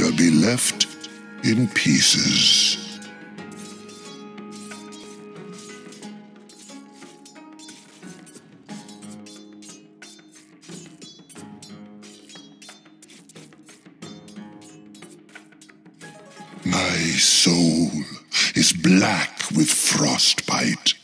shall be left in pieces. My soul is black with frostbite.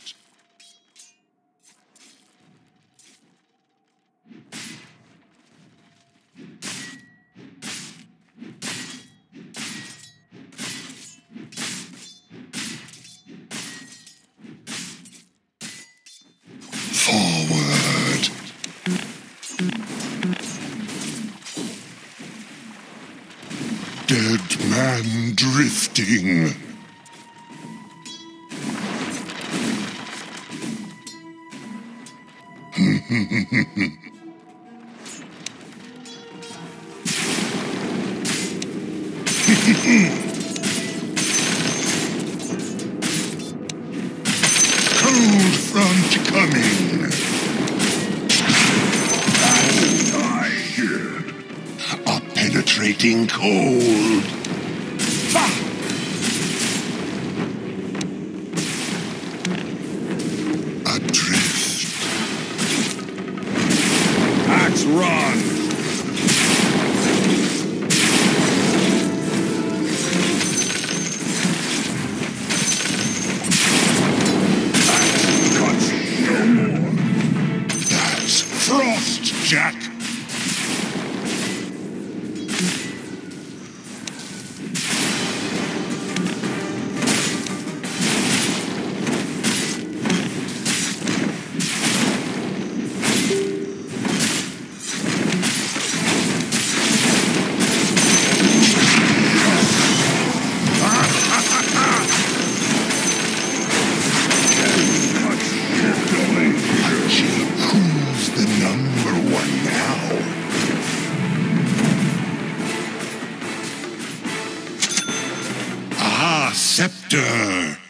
Dead man drifting. Cold front coming. Penetrating cold. Adrift. Axe run! Jack. Thank you. Scepter.